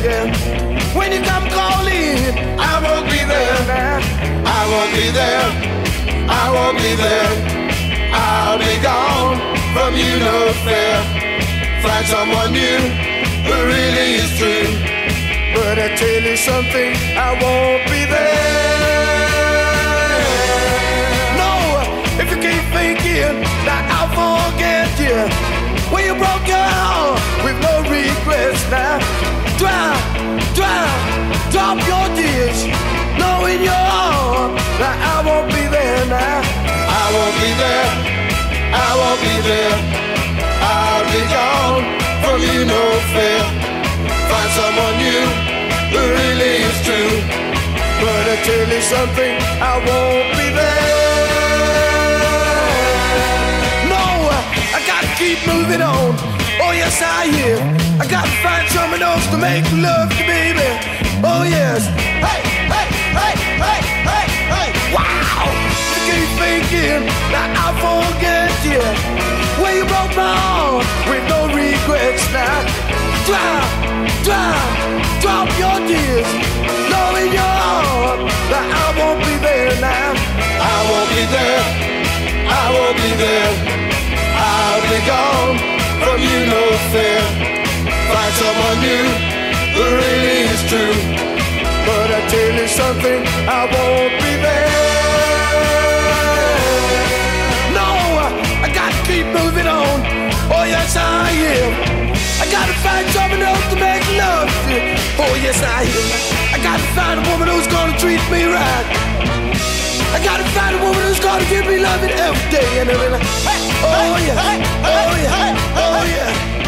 When you come calling, I won't be there. I won't be there. I won't be there. I'll be gone from you, no fair. Find someone new who really is true. But I tell you something, I won't be there. No, if you keep thinking that I'll forget you, when you broke your heart with no regrets now, drown, be there. I won't be there. I'll be gone from you, no fair. Find someone new who really is true. But I tell you something, I won't be there. No, I gotta keep moving on. Oh yes, I am. I gotta find someone else to make love to, baby. Oh yes. Hey, thinking that I'll forget you. Well, you broke my heart with no regrets now. Drop, drop, drop your tears. Knowing your heart that I won't be there now. I won't be there. I won't be there. I'll be gone from you, no fair. Find someone new who really is true. But I tell you something, I won't I gotta find someone else to make love to. Oh yes, I am. I gotta find a woman who's gonna treat me right. I gotta find a woman who's gonna give me loving every day and every night. Oh yeah, oh yeah, oh yeah.